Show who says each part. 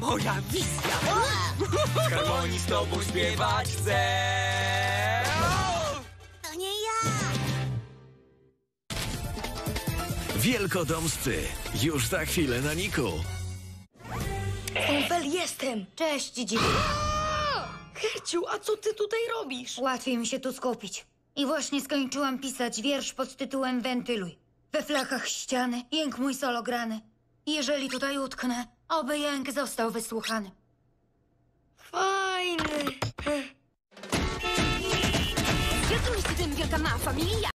Speaker 1: moja wizja. W harmonii z tobą śpiewać chcę.
Speaker 2: To nie ja!
Speaker 3: Wielkodomscy. Już za chwilę na Niku.
Speaker 4: Fel, jestem!
Speaker 5: Cześć, dzieci.
Speaker 4: Herciu, a co ty tutaj robisz?
Speaker 5: Łatwiej mi się tu skupić. I właśnie skończyłam pisać wiersz pod tytułem Wentyluj. We flachach ściany, jęk mój solograny. Jeżeli tutaj utknę, oby jęk został wysłuchany.
Speaker 4: Fajny!
Speaker 2: Mieście tym wielka ma familia.